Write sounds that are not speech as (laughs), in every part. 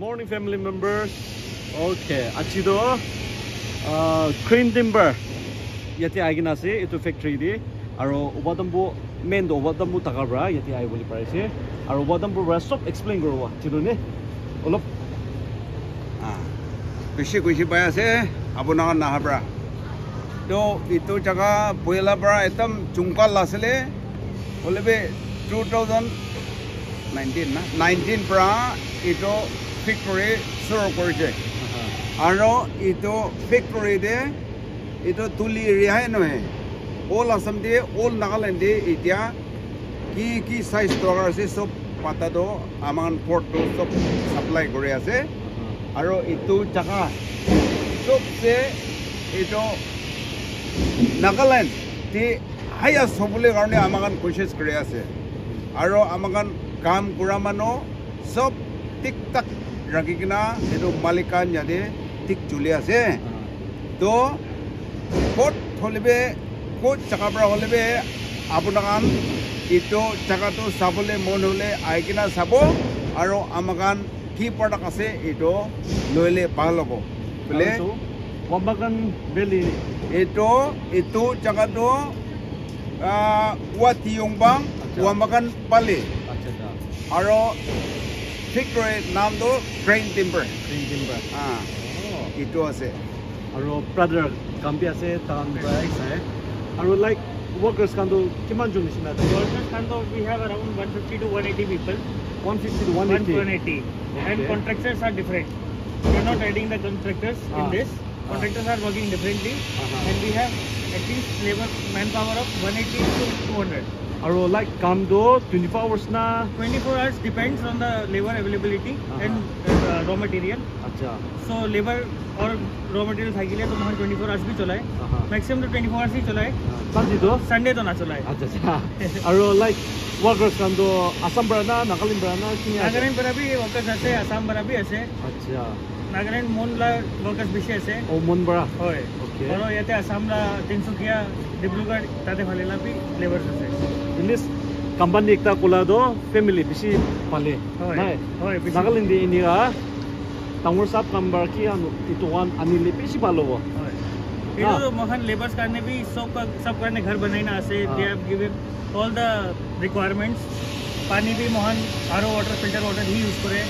morning family members okay achido uh, crane timber yati agin ase etu factory di aro obadambu main do obadambu taka bra yati ai boli parise aro obadambu bra stop explain korwa chido ne olop বেছি কৈছে পাই আছে আপোনাৰ নাহাবৰা তো এইটো জেগা পহিলাৰ পৰা একদম চুংকাল আছিলে হ'লে টু থাউজেণ্ড নাইনটিন না নাইনটিন পৰা এইটো ফেক্টৰী চুৰু কৰিছে আৰু এইটো ফেক্টৰীতে এইটো তুলি ৰেহাই নহয় অল আছাম দিয়ে অল নাগালেণ্ড এতিয়া কি কি চাইজ দৰকাৰ আছে চব পাতাটো আমাৰ পৰ্টটো চব ছাপ্লাই কৰি আছে আৰু এইটো জেগা চবচে এইটো নাগালেণ্ড টি হাইয়েষ্ট হ'বলৈ কাৰণে আমাক কোচিছ কৰি আছে আৰু আমাক কাম কৰা মানুহ চব টিক টাক ৰাখি কিনা এইটো মালিকান যাতে ঠিক চলি আছে তো ক'ত হ'লে ক'ত জেগাৰ পৰা হ'লে আপোনাক এইটো জেগাটো চাবলৈ মন হ'লে আহি কিনা চাব আৰু আমাক কি প্ৰডাক্ট আছে এইটো লৈলে ভাল হ'ব বোলে এইটো এইটো জেগাটো ৱাটিয়ংবাং ৱামাকান পালি acha. Victory नाम दो crane timber. Crane timber. हाँ. Itu ase. Aro brother kampi ase tan bikes hai. Aro like workers kan do kiman jun nishna? Workers kan do we have around 150 to 180 people. 150 to 180. 180. Okay. And contractors are different. We are not adding the contractors ah. in this. Contractors ah. are working differently, uh -huh. and we have at least labor manpower of 180 to 200. আৰু like কামটো twenty four hours না twenty four hours depends on the labour availability and raw material আচ্ছা। So' labour or ৰ material থাকিলে uh-huh. তো মানুহে twenty four hours বি চলায় মেক্সিমামটো টুৱেণ্টি ফ'ৰ আৱাৰ্ছ বি চলায় যিটো চানডেটো নাচলায়। আচ্ছা আৰু লাইক ৱৰ্কাৰ্ছ কামটো আছাম পৰা না নাগালেণ্ড পৰা না নাগালেণ্ড পৰা বি ৱৰ্কাৰ্ছ আছে আছাম পৰা বি আছে। আচ্ছা। নাগালেণ্ড মন লা ৱৰ্কাৰ্ছ বেছি আছে। অ' মন পৰা? হয়। ইয়াতে আছাম লা তিনিচুকীয়া ডিব্ৰুগড় তাতে ভালে লাগি লেবাৰ্ছ আছে। This company ekta kula do family bishi pale. Nai. Nagalindi ini ga tangur sab kambar ki anu itu wan anile bishi palo wo. Itu mohan laborers karne bhi sab ka sab karne घर बनाई ना आसे they have given all the requirements. पानी भी Mohan or water filter water he use करे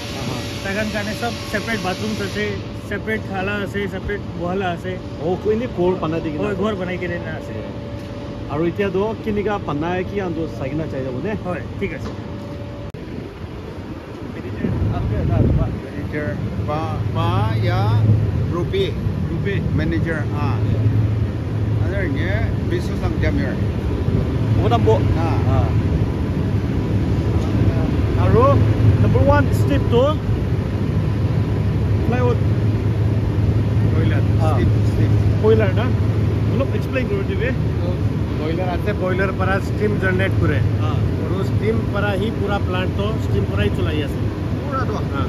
सगन कारण सब सेपरेट बाथरूम असे सेपरेट खाला असे सेपरेट बोहला असे ओ कोई नहीं घोर बना दी घोर बनाई के लेना असे আৰু এতিয়া ধৰক কেনেকুৱা পানাই কি আনটো চাগি না চাই যাব দে হয় ঠিক আছে। ৰূপী ৰূপী মেনেজাৰ হা আৰু নম্বৰ ওৱান ষ্টেপটো ফ্লাইঅ'ট কয়লাৰ কয়লাৰ না অলপ এক্সপ্লেইন কৰি দিবি बॉयलर आते बॉयलर पर स्टीम जनरेट करे Ah. और वो स्टीम पर ही पूरा प्लांट तो स्टीम पर ही चलाई pura tu हाँ.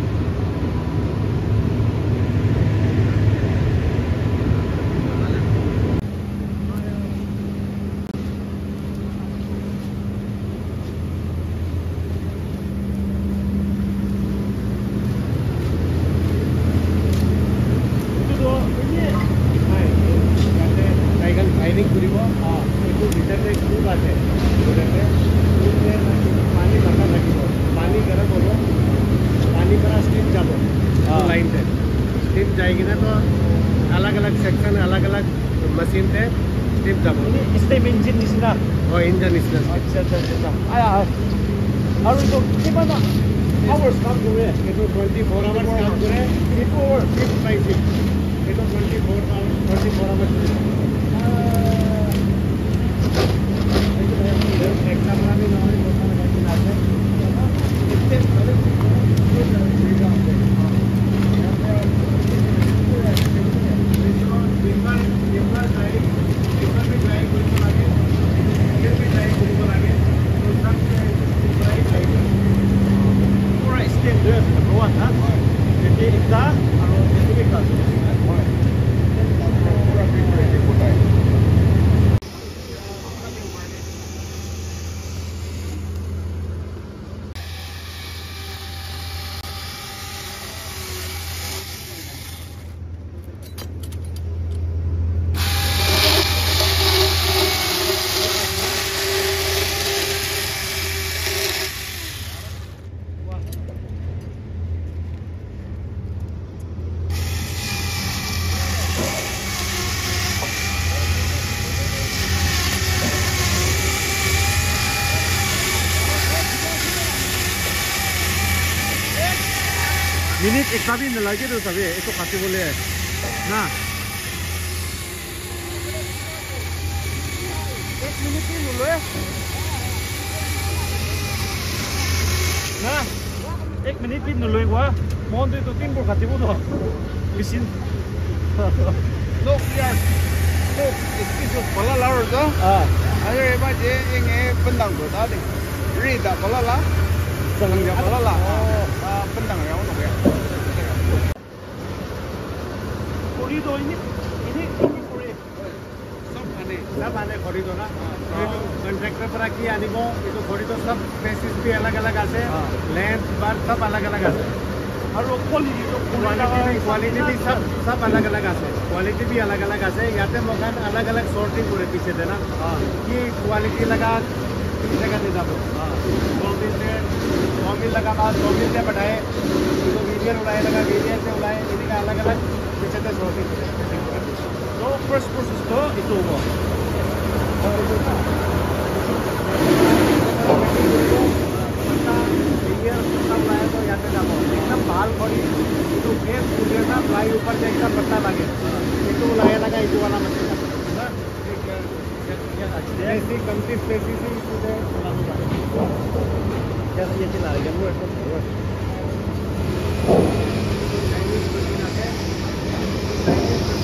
えサビの投げるサビえとかきぼれなあ minutin dulu ya. Nah, ek minutin dulu gua. Mau itu timbul kati bodoh. Bisin. (laughs) No, yes. No, it's piece of pala lar do. Ah. Ayo eba je tadi. Ri da pala la. Sangang ja pala. Ah, ah pendang ya. खरीदो सब पर आके आने को ये खरीदो सब basis पे अलग अलग आते हैं लेंथ बार सब अलग अलग आते हैं और वो क्वालिटी तो क्वालिटी भी सब सब अलग अलग आते हैं क्वालिटी भी अलग अलग आते हैं यहाँ मकान अलग अलग शॉर्टिंग पूरे पीछे देना कि क्वालिटी लगा जगह दे जाओ सौ मिल से सौ मिल लगा बाद सौ मिल से बढ़ाए वीरियर उड़ाए लगा वीरियर से उड़ाए इन्हीं का अलग अलग पीछे से sorting So first process to ito mo. बाल खड़ी तो फेस पूरे फ्लाई ऊपर से पट्टा लगे इटू लाया इटू वाला मशीन स्पेसी कमती स्पेसी से इटू जैसे ये चला रही है वो एकदम चाइनीज़ मशीन आके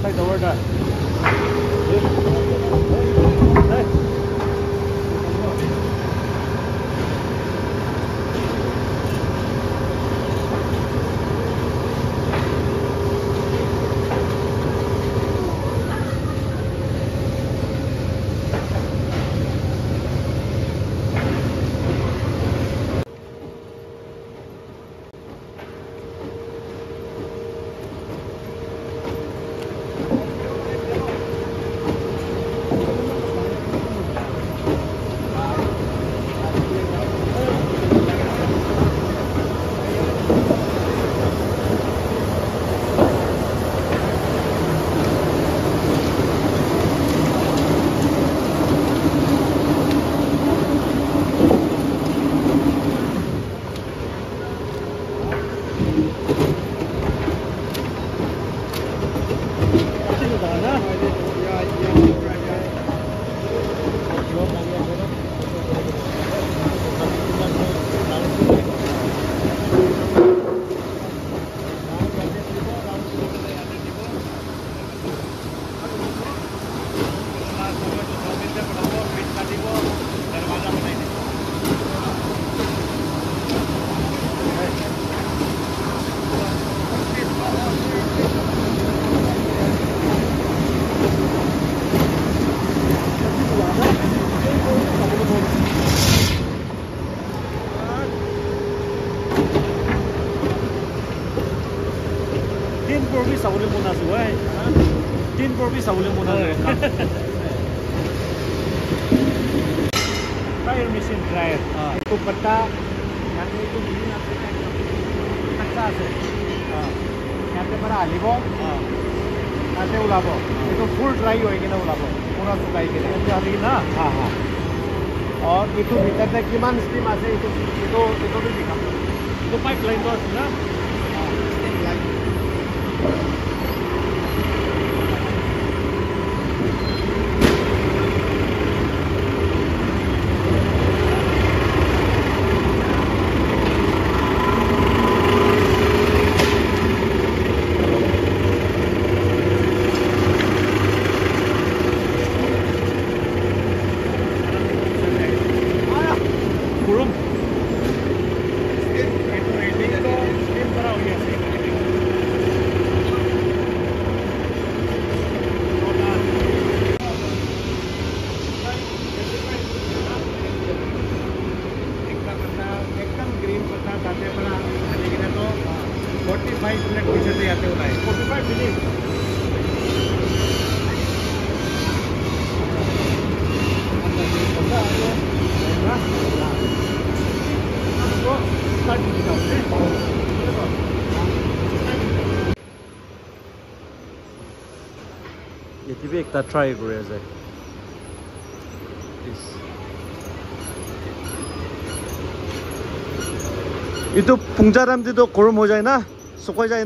Saya bawa. Tyre machine dryer हाँ। तो पट्टा यहाँ पे तो मशीन आपके कच्चा আছে ইয়াতে পৰা আলিব তাতে ওলাব এইটো ফুল ড্ৰাই হৈ কিনে ওলাব পূৰা শুকাই কিনে হালি না হা হা আৰু এইটো ভিতৰতে কিমান ষ্টিম আছে এইটো এইটো এইটো দেখাম এইটো পাইপ লাইনটো আছে না ইয়াতে বি একটা ট্ৰাই কৰি আছে এইটো পুংজা দামটিতো গৰম হৈ যায় না শুকাই যায়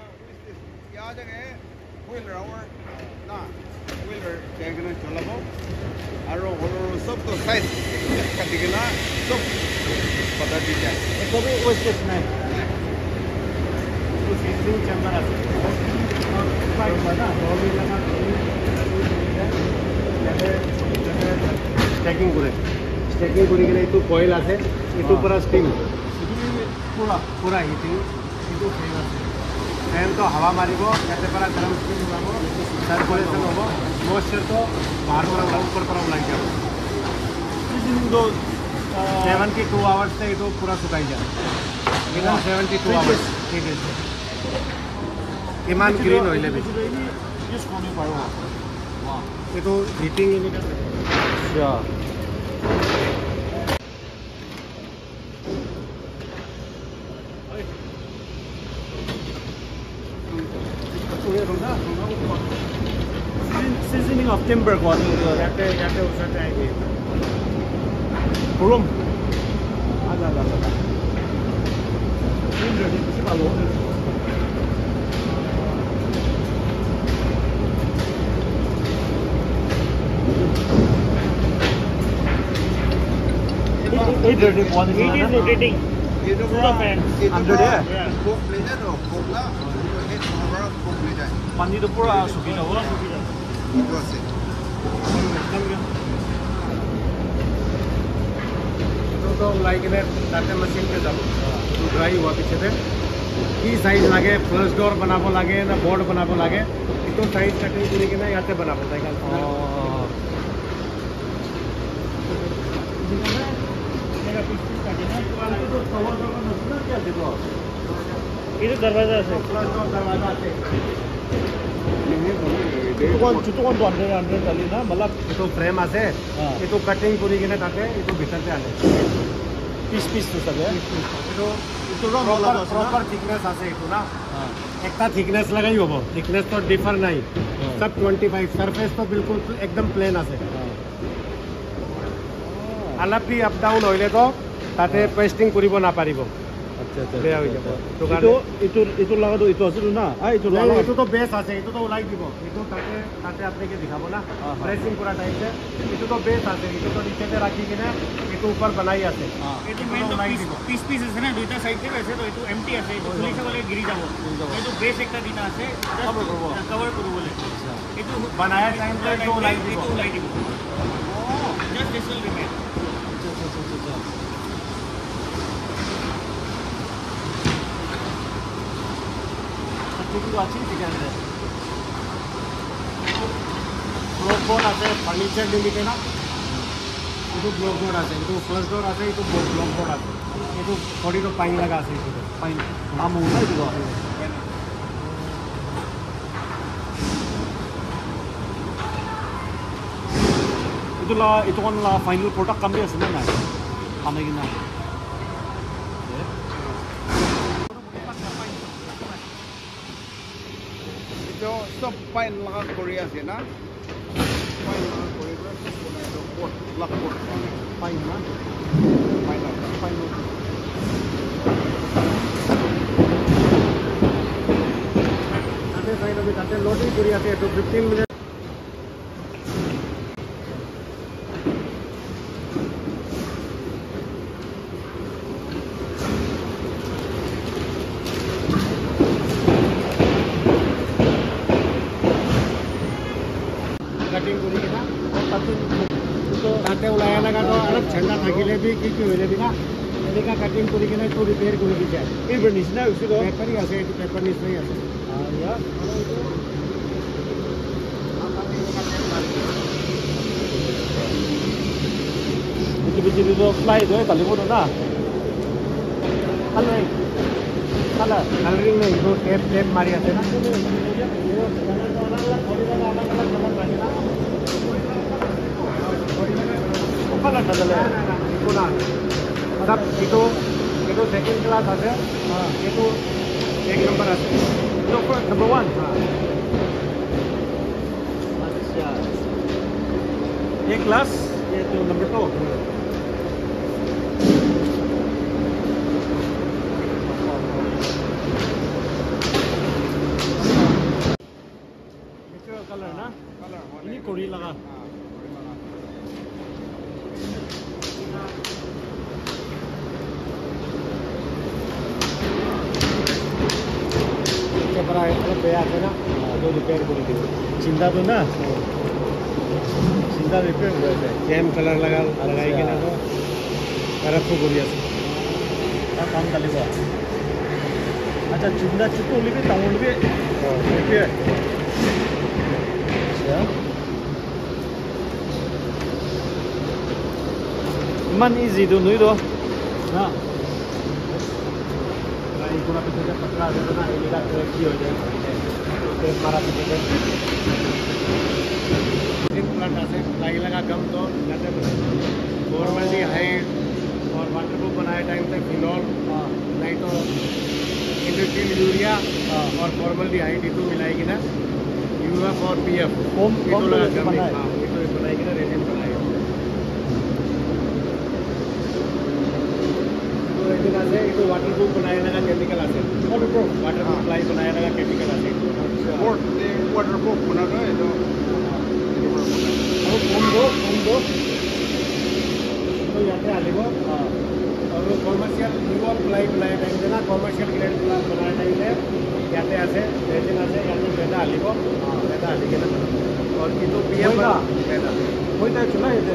যায় একো বি ৱেষ্টেজ নাই এইটো ফিক্সিং চেম্বাৰ আছে ষ্টেকিং কৰে ষ্টেকিং কৰি কিনে এইটো কইল আছে এইটোৰ পৰা ষ্টিম পুৰা পুৰা হিটিং এইটো ফেন আছে ফেনটো হাৱা মাৰিব ইয়াতে পৰা গৰম ষ্টিম ওলাব চাৰ্কুলেশ্যন হ'ব মইশ্চাৰটো বাহিৰ পৰা ওলাব ওপৰ পৰা ওলাই যাব চিজনিংটো सेवेंटी टू आवर्स से तो पूरा सुखाई जाए minimum seventy two hours three days কিমান গ্ৰীণ হৈলে বেছি ইউজ কৰিব পাৰোঁ এইটো হিটিং ইউনিট আচ্ছা Seasoning of timber got ইয়াতে ইয়াতে ওচৰতে আহি 볼럼 아자 아자 아자 오늘 이 시발로 오늘 Either they want to go. Either they did. Either they did. Under there. Coke later or Coke la. Head over Coke later. Pani to pura sugi na wala. It was it. તો લાગીને સાથે machine કે તો dry હોવા પીછે તે કી size લાગે ફ્લશ ડોર બનાવવો લાગે ને બોર્ડ બનાવવો લાગે એટલો સાઈઝ કટિંગ કરીને યાતે બનાવવો થાય ये तो दरवाज़ा है दरवाज़ा है এইটো ফ্ৰেম আছে এইটো কাটিং কৰি কিনে তাতে এইটো ভিতৰতে আনে পিচ পিচটো চাগে অলপ আপ ডাউন হ'লেতো তাতে পেষ্টিং কৰিব নাপাৰিব বেয়া হৈ আচ্ছা, যাব। আচ্ছা। সেইটো কাৰণে- এইটো এইটো এইটোৰ লগতো এইটো আছিলো না আ এইটো নাই, লগত এইটোতো বেছ আছে এইটোতো ওলাই দিব এইটো তাতে তাতে আপোনালোকে দেখাব না हाँ, हाँ। প্ৰেচিং কৰা টাইমতে এইটোতো বেছ আছে এইটোতো নিচেতে ৰাখি কিনে এইটো ওপৰ বনাই আছে অঁ। এইটো মেইন ওলাই দিব পিস পিস আছে না দুইটা সাইড থেকে আছে তো এইটো এমটি আছে এইটো খুলি চাবলে গিৰি যাব গিৰি যাব। এইটো বেস একটা দিনা আছে Cover কৰিব। কভাৰ কৰিবলৈ এইটো বনায়া টাইম তো এইটো ওলাই দিব এইটো ওলাই দিব জাস্ট দিস উইল যেটুকু আছে সেখানে ব্লকবোর্ড আছে ফার্নিচার ডিলিটে না? এই ব্লক ব্লকবোর্ড আছে এই ফ্লাশ ডোর আছে এই ব্লক ব্লকবোর্ড আছে। এই খড়িটো পাইন লাগা আছে পাইন। নাম এই ফাইনাল প্রোডাক্ট লা আছে না নাই? কামে কিনা পাইন লাগা কৰি আছে না পাইন কৰি চাই ল'বি তাতে লডিং কৰি আছে এইটো ফিফটিন মিনিট থাকিলে বি কি কি হৈ যাবি না এনেকুৱা কাটিং কৰি কিনে এইটো ৰিপেয়াৰ কৰি দি যায় 일본 নিচিনা হৈছে তো পেপাৰী আছে এইটো পেপাৰ নিচিনাই আছে ya itu biji itu fly itu ya tali bodoh na kalau kalau colouring নাই এইটো টেপ টেপ মাৰি আছে না kalau kalau kemudahan. Itu itu second class aja. Ah, itu yang number satu. Itu number one. Ah. Ya. Yang kelas yaitu number two. Color, nah. Color, ini kuri laga. Ah. Ah, चिंता तो ना। चिंता repair हुआ है। Cam colour लगा लगाई के ना तो। तरफ़ से गोलिया से काम कर लिया अच्छा चिंता चुप्पू लिखे टाउन पे रिपेयर अच्छा। Man easy तो नॉर्मली हाइट और वाटरप्रूफ बनाए टाइम तक फिनॉल नहीं तो इंडस्ट्रियल यूरिया और फॉर्मल डी ये तो मिलाएगी ना यूएफ और पी एफ़ होम तो बनाएगी ना रेजेंट बनाएगी तो रेजिन আছে এইটো वाटरप्रूफ बनाए लगा केमिकल আছে वाटरप्रूफ वाटरप्रूफ प्लाई बनाए लगा केमिकल আছে Port, the waterproof muna to ito. আৰু কম দো কম দো তো ইয়াতে আহিব আৰু কমাৰ্চিয়েল নিউৰ প্লাই বনাই টাইম না কমাৰ্চিয়েল গ্ৰেড বনাই টাইমে ইয়াতে আছে ৰেজিন আছে ইয়াতে বেটা আহিব বেটা আহি কিনে और ये तो पीएफ होइगा। बेटा होइता चुला येते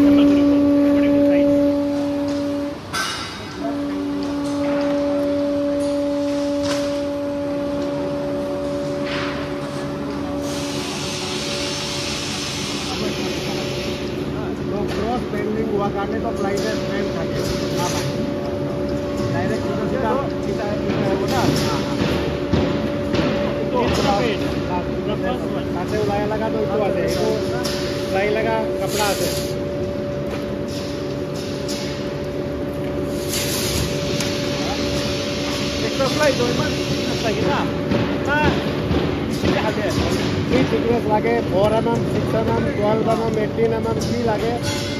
টাইপ অফ লাইটের ফ্রেম থাকে ডাইরেক্ট ফটো সেটা এটা এটা হবে না তো পেট তাতে ওলাই লাগা তো ওটো আছে তো ওলাই লাগা কাপড়া আছে একটা ফ্লাই তো এমন আছে কি না হ্যাঁ ঠিক আছে কি ফিটনেস লাগে 4 mm 6 mm 12 mm 18 mm কি লাগে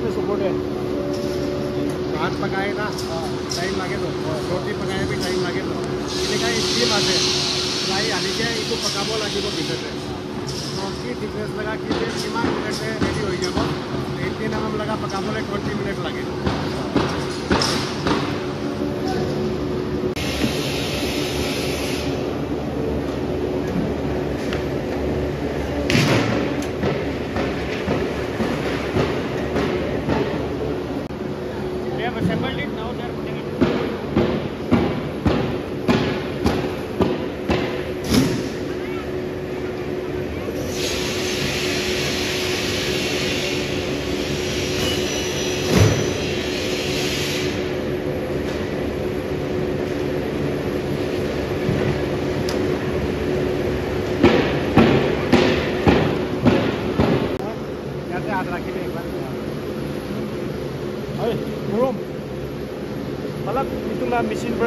साइड में सपोर्ट है। भात पकाए ना? हाँ, टाइम लगे तो। हाँ, रोटी पकाए भी टाइम लगे तो। इन्हें कहा इसकी बात है। फ्राई आने के इसको पकाबो लगे तो दिक्कत है। तो उसकी डिफ्रेंस लगा कि कितना मिनट में रेडी हो गया वो एक दिन हम लगा पकाबो ट्वेंटी मिनट लगे।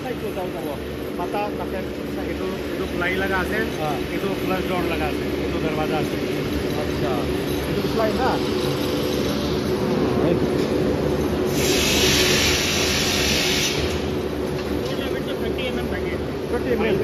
પતા તકે એટો એટો પ્લાય લગા છે એટો પ્લસ ડોર લગા છે એટો દરવાજા છે અચ્છા એટો પ્લાય ના થર્ટી એમએમ થર્ટી એમએલ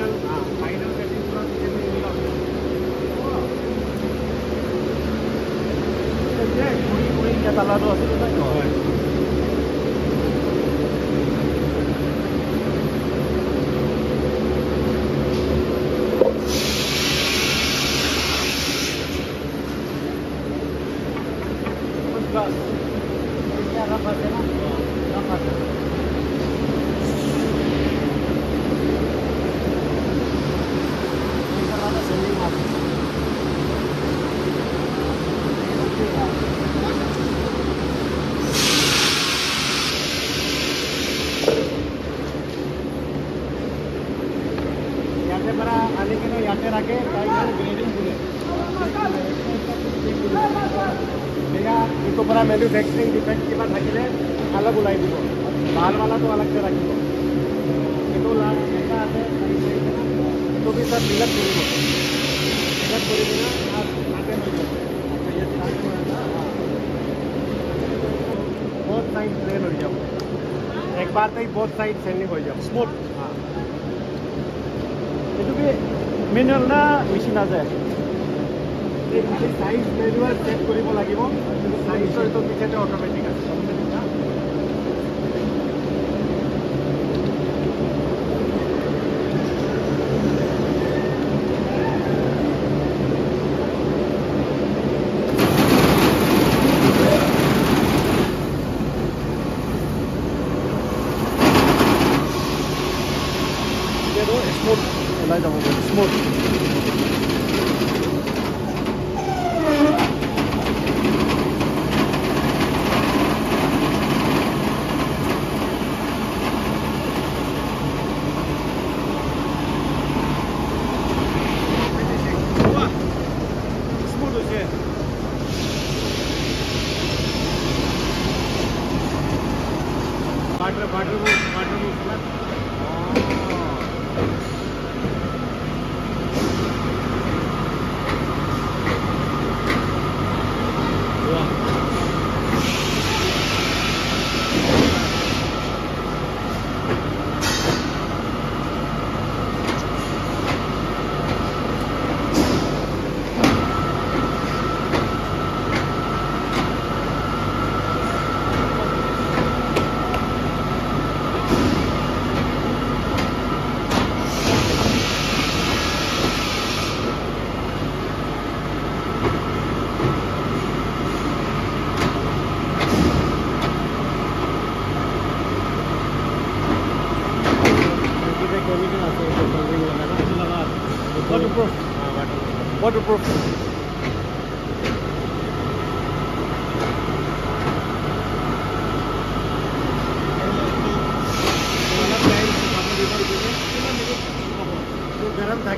বাৰটাই বট চাইড চেনি হৈ যাব স্মুথ এইটো কি মেনুৱেল না মেচিন আছে চাইজ মেনুৱেল চেক কৰিব লাগিব চাইজ হয়তো পিছতে অট'মেটিক আছে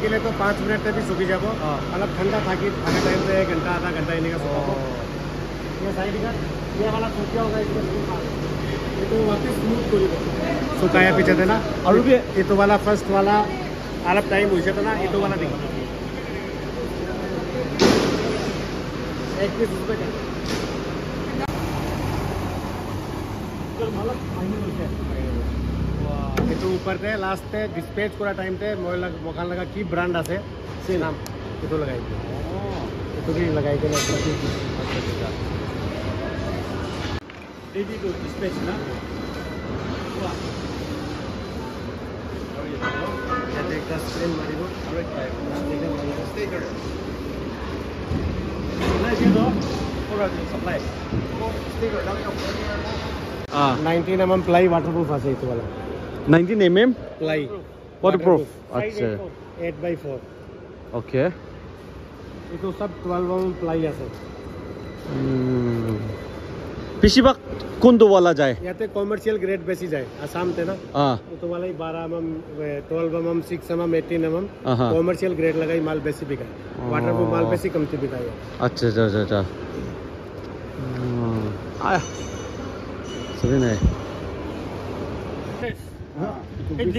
पीले तो पाँच मिनट तक भी सूखी जाबो मतलब ठंडा था कि खाने टाइम से एक घंटा आधा घंटा इन्हें सूखा. ये साइड का ये वाला सूख गया होगा इसको तो वापस स्मूथ कर सुखाया पीछे देना और भी ये तो वाला फ़र्स्ट वाला अलग टाइम हो जाता ना ये तो वाला देखो এইটো ওপৰতে লাষ্টতে ডিছপেচ কৰা টাইমতে মই লগ- মখান লগা কি ব্ৰাণ্ড আছে সেই নাম এইটো লগাই দিওঁ এইটো কি লগাই কিনে ready to dispatch na ইয়াতে একটা স্ক্ৰিন মাৰিব আৰু একটা sticker মাৰিব। Sticker. supply Sticker. Dami ka po. ah 19 mm ply waterproof আছে এইটো वाला 19 mm প্লাই waterproof Size আচ্ছা 8 by 4 okay এইটো সব 12 mm প্লাই আছে বেছিভাগ কোনটো ৱালা যায় ইয়াতে কমাৰ্চিয়েল গ্ৰেড বেছি যায় আসামতে না ah এইটো वाला 12 mm 12 mm 6 mm 18 mm aha commercial grade লগাই মাল বেছি বিকায় waterproof মাল বেছি কমতি বিকায় আচ্ছা আচ্ছা আচ্ছা আচ্ছা আয়া সবে নাই This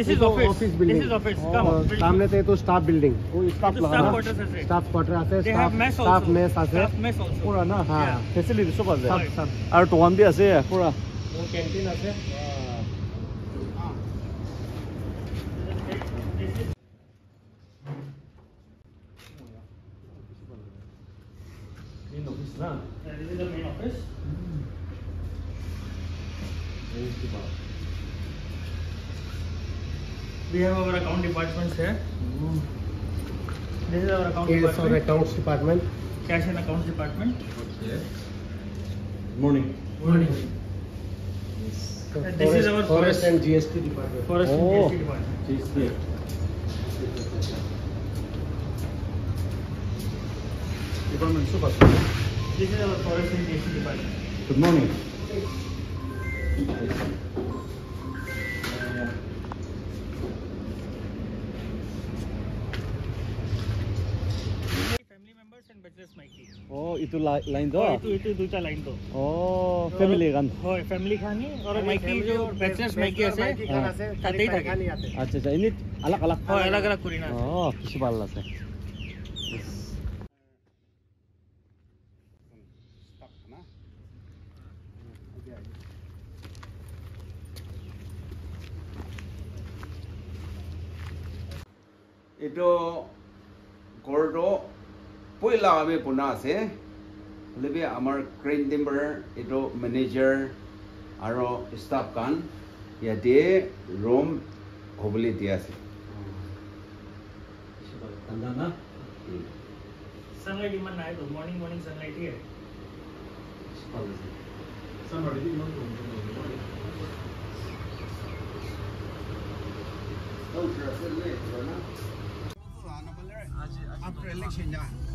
is office. office This building is office. Come. building. সামনে তে তো staff building O staff This is staff quarters আছে. স্টাফ কোয়ার্টার আছে They staff have mess also. Staff mess আছে Staff mess also. পুৰা না we have our account departments here. Mm. This is our account it department. It is our accounts department. Cash and accounts department. Okay. Morning. Morning. Morning. Yes. So forest, this is our forest, forest, and GST department. Forest oh. and GST department. GST. Department super. This is our forest and GST department. Good morning. Yes. ইটো line দ? itu itu দুটা line to. অ family গান। হয় family খানি আর মাইকি যে bachelors মাইকি আছে। তাতেই থাকে। আচ্ছা আচ্ছা এনে আলাক আলাক হয় আলাদা আলাদা করি না। অ কিছু ভালো আছে. এইটো ঘৰটো পইলা আমি বনা আছে। হ'লে আমাৰ ক্ৰেইন টিম্বাৰ এইটো মেনেজাৰ আৰু ষ্টাফ কান ইয়াতে ৰুম হ'বলৈ দিয়া আছে ঠাণ্ডা না সানলাইট ইমান নাই তো মর্নিং মর্নিং সানলাইট হি After election, yeah.